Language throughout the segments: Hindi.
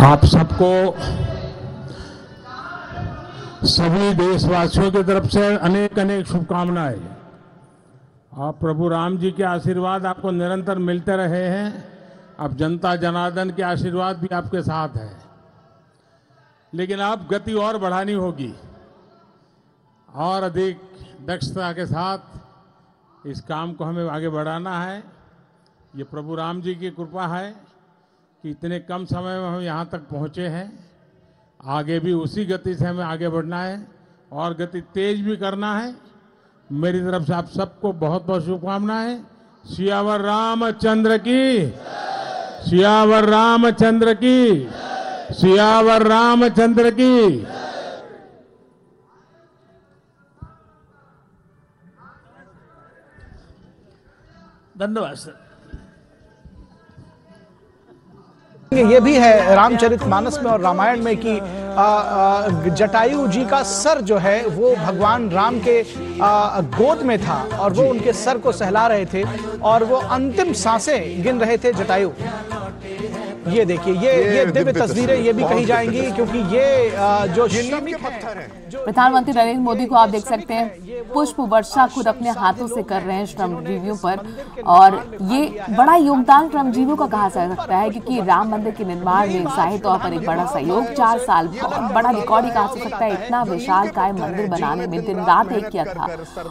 आप सबको सभी देशवासियों की तरफ़ से अनेक अनेक शुभकामनाएँ। आप प्रभु राम जी के आशीर्वाद आपको निरंतर मिलते रहे हैं। अब जनता जनार्दन के आशीर्वाद भी आपके साथ है। लेकिन आप गति और बढ़ानी होगी। और अधिक दक्षता के साथ इस काम को हमें आगे बढ़ाना है। ये प्रभु राम जी की कृपा है। कि इतने कम समय में हम यहाँ तक पहुँचे हैं। आगे भी उसी गति से हमें आगे बढ़ना है और गति तेज भी करना है। मेरी तरफ़ से आप सबको बहुत बहुत शुभकामनाएँ। सियावर रामचंद्र की। सियावर रामचंद्र की। सियावर रामचंद्र की। धन्यवाद, सर। ये भी है रामचरित मानस में और रामायण में कि जटायु जी का सर जो है वो भगवान राम के गोद में था और वो उनके सर को सहला रहे थे और वो अंतिम साँसें गिन रहे थे जटायु। ये देखिए ये ये दिव्य तस्वीरें ये भी कही जाएँगी क्योंकि ये जो श्रमिक है प्रधानमंत्री नरेंद्र मोदी को आप देख सकते हैं पुष्प वर्षा खुद अपने हाथों से कर रहे हैं श्रमजीवियों पर और ये बड़ा योगदान श्रमजीवियों का कहा जा सकता है क्योंकि राम मंदिर के निर्माण में ज़ाहिर तौर पर एक बड़ा सहयोग चार साल बहुत बड़ा रिकॉर्ड ही कहा जा सकता है इतना विशाल काय मंदिर बनाने में दिन रात एक किया था।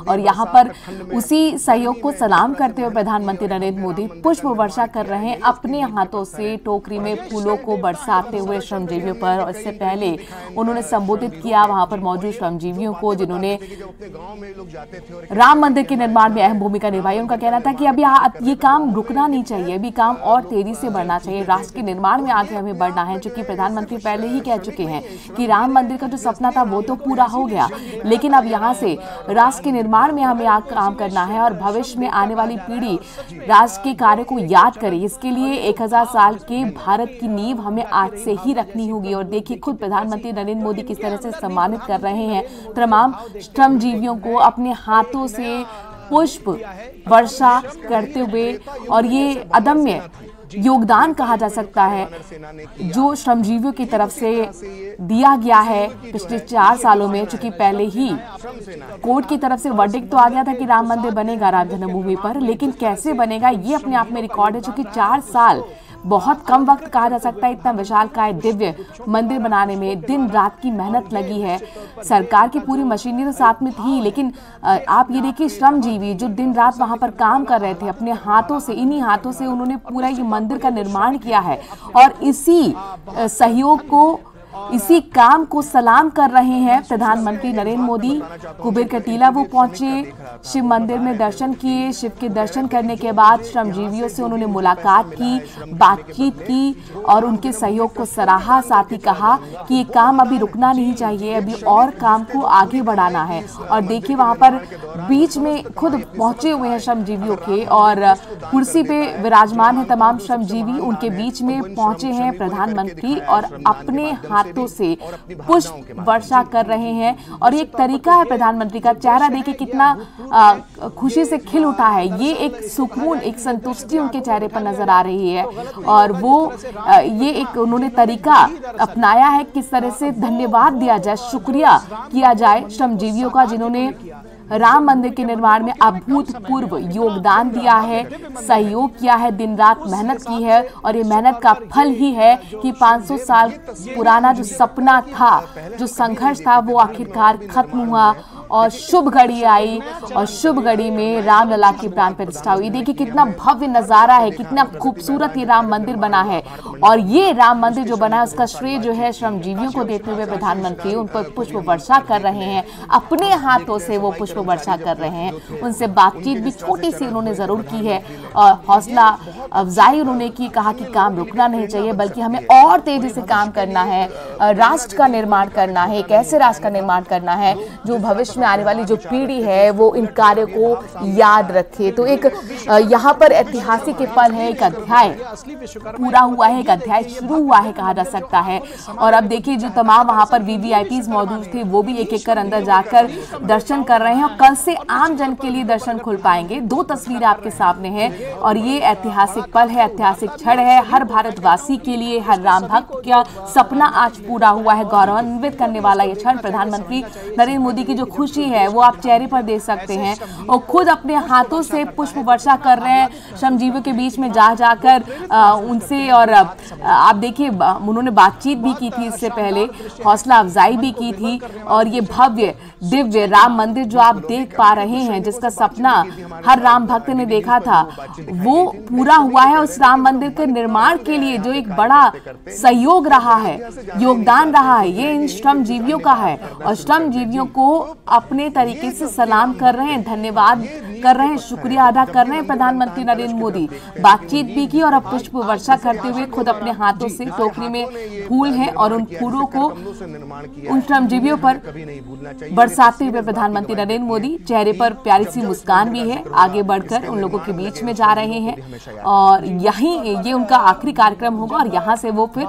और यहाँ पर उसी सहयोग को सलाम करते हुए प्रधानमंत्री नरेंद्र मोदी पुष्प वर्षा कर रहे हैं अपने हाथों से टोकरी में फूलों को बरसाते हुए श्रमजीवियों पर और इससे पहले उन्होंने संबोधित किया, वहाँ पर मौजूद श्रमजीवियों को जिन्होंने राम मंदिर के निर्माण में अहम भूमिका निभाई। उनका कहना था कि अभी ये काम रुकना नहीं चाहिए, अभी काम और तेज़ी से बढ़ना चाहिए। राष्ट्र के निर्माण में आगे हमें बढ़ना है चूँकि प्रधानमंत्री पहले ही कह चुके हैं कि राम मंदिर का जो सपना था, वो तो पूरा हो गया। लेकिन अब यहाँ से राष्ट्र के निर्माण में हमें काम करना है और भविष्य में आने वाली पीढ़ी राष्ट्र के कार्य को याद करे। इसके लिए एक हज़ार साल के भारत की नींव हमें आज से ही रखनी होगी। और देखिए, खुद प्रधानमंत्री नरेंद्र मोदी किस तरह से सम्मानित कर रहे हैं। तमाम श्रमजीवियों को अपने हाथों से पुष्प वर्षा करते हुए और ये अदम्य योगदान कहा जा सकता है, जो श्रमजीवियों की तरफ़ से दिया गया है पिछले चार सालों में। चूँकि पहले ही कोर्ट की तरफ़ से वर्डिक तो आ गया था कि राम मंदिर बनेगा राम जन्मभूमि पर, लेकिन कैसे बनेगा ये अपने आप में रिकॉर्ड है। चूँकि चार साल बहुत कम वक्त कहा जा सकता है। इतना विशाल काय दिव्य मंदिर बनाने में दिन रात की मेहनत लगी है। सरकार की पूरी मशीनरी तो साथ में थी, लेकिन आप ये देखिए श्रमजीवी जो दिन रात वहाँ पर काम कर रहे थे, अपने हाथों से, इन्हीं हाथों से उन्होंने पूरा ये मंदिर का निर्माण किया है। और इसी सहयोग को इसी काम को सलाम कर रहे हैं प्रधानमंत्री नरेंद्र मोदी। कुबेर कटीला वो पहुँचे, शिव मंदिर में दर्शन किए, शिव के दर्शन करने के बाद श्रमजीवियों से उन्होंने मुलाकात की, बातचीत की और उनके सहयोग को सराहा। साथ ही कहा कि ये काम अभी रुकना नहीं चाहिए, अभी और काम को आगे बढ़ाना है। और देखिए वहाँ पर बीच में खुद पहुँचे हुए हैं श्रमजीवियों के और कुर्सी पे विराजमान है तमाम श्रमजीवी। उनके बीच में पहुँचे हैं प्रधानमंत्री और अपने हाथों से पुष्प वर्षा कर रहे हैं और एक तरीका है प्रधानमंत्री का चेहरा देखिए कितना आ, खुशी से खिल उठा है। ये एक सुकून एक संतुष्टि उनके चेहरे पर नज़र आ रही है। और वो आ, ये एक उन्होंने तरीका अपनाया है किस तरह से धन्यवाद दिया जाए शुक्रिया किया जाए श्रमजीवियों का जिन्होंने राम मंदिर के निर्माण में अभूतपूर्व योगदान दिया है, सहयोग किया है दिन रात मेहनत की है और ये मेहनत का फल ही है कि 500 साल पुराना जो सपना था, जो संघर्ष था, वो आखिरकार खत्म हुआ और शुभ घड़ी आई और शुभ घड़ी में रामलला की प्राण प्रतिष्ठा हुई। देखिए कितना भव्य नज़ारा है, कितना खूबसूरत ये राम मंदिर बना है। और ये राम मंदिर जो बना है, उसका श्रेय जो है श्रमजीवियों को देते हुए प्रधानमंत्री उन पर पुष्प वर्षा कर रहे हैं। अपने हाथों से वो पुष्प वर्षा कर रहे हैं। उनसे बातचीत भी छोटी सी उन्होंने ज़रूर की है। और हौसला अफजाई उन्होंने की, कहा कि काम रुकना नहीं चाहिए, बल्कि हमें और तेज़ी से काम करना है। राष्ट्र का निर्माण करना है, एक ऐसे राष्ट्र का निर्माण करना है जो भविष्य में आने वाली जो पीढ़ी है, वो इन कार्यों को याद रखे। तो एक यहाँ पर ऐतिहासिक पल है, एक अध्याय। पूरा हुआ है, एक अध्याय शुरू हुआ है, कहा जा सकता है। और अब देखिए, जो तमाम वहाँ पर वीवीआईपी मौजूद थे, वो भी एक एक कर अंदर जाकर दर्शन कर रहे हैं। और कल से आम जन के लिए दर्शन खुल पाएँगे। दो तस्वीरें आपके सामने हैं, और ये ऐतिहासिक पल है, ऐतिहासिक क्षण है। हर भारतवासी के लिए, हर राम भक्त का सपना आज पूरा हुआ है। गौरवान्वित करने वाला ये क्षण, प्रधानमंत्री नरेंद्र मोदी की जो खुशी है, वो आप चेहरे पर देख सकते हैं। और खुद अपने हाथों से पुष्प वर्षा कर रहे हैं, श्रमजीवियों के बीच में जा जाकर उनसे और आप देखिए उन्होंने बातचीत भी की थी इससे पहले, हौसला अफजाई भी की थी, और ये भव्य, दिव्य राम मंदिर जो आप देख पा रहे हैं, जिसका सपना हर राम भक्त ने देखा था, वो पूरा हुआ है उस राम मंदिर के निर्माण के लिए, जो एक बड़ा सहयोग रहा है, योगदान रहा है। ये इन श्रम जीवियों का है, और श्रम जीवियों को अपने तरीके से सलाम कर रहे हैं, धन्यवाद कर रहे हैं, शुक्रिया अदा कर रहे हैं प्रधानमंत्री नरेंद्र मोदी। बातचीत भी की और अब पुष्प वर्षा करते हुए खुद अपने हाथों से टोकरी में फूल हैं और उन फूलों को उन श्रमजीवियों पर बरसाते हुए प्रधानमंत्री नरेंद्र मोदी, चेहरे पर प्यारी सी मुस्कान भी है। आगे बढ़कर उन लोगों के बीच में जा रहे हैं और यही ये उनका आखिरी कार्यक्रम होगा और यहाँ से वो फिर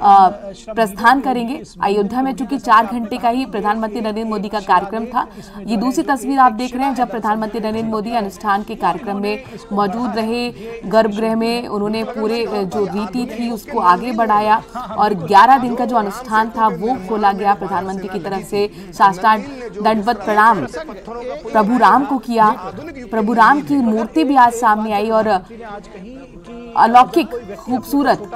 प्रस्थान करेंगे। अयोध्या में चूँकि चार घंटे का ही प्रधानमंत्री नरेंद्र मोदी का कार्यक्रम था, ये दूसरी तस्वीर आप देख रहे हैं जब प्रधानमंत्री नरेंद्र मोदी अनुष्ठान के कार्यक्रम में मौजूद रहे। गर्भगृह में उन्होंने पूरे जो रीति थी उसको आगे बढ़ाया और 11 दिन का जो अनुष्ठान था वो खोला गया प्रधानमंत्री की तरफ़ से। साष्टांग दंडवत प्रणाम। प्रभु राम को किया। प्रभु राम की मूर्ति भी आज सामने आई और अलौकिक खूबसूरत।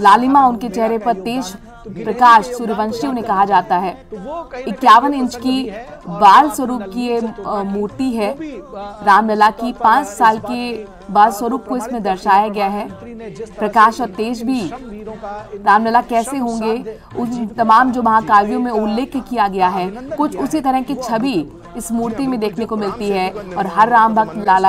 लालिमा उनके चेहरे पर तेज प्रकाश सूर्यवंशी उन्हें कहा जाता है। इक्यावन इंच की बाल स्वरूप की ये मूर्ति है। रामलला की पाँच साल के बाल स्वरूप को इसमें दर्शाया गया है। प्रकाश और तेज भी। रामलला कैसे होंगे, उन तमाम जो महाकाव्यों में उल्लेख किया गया है, कुछ उसी तरह की छवि इस मूर्ति में देखने को मिलती है। और हर राम भक्त लाला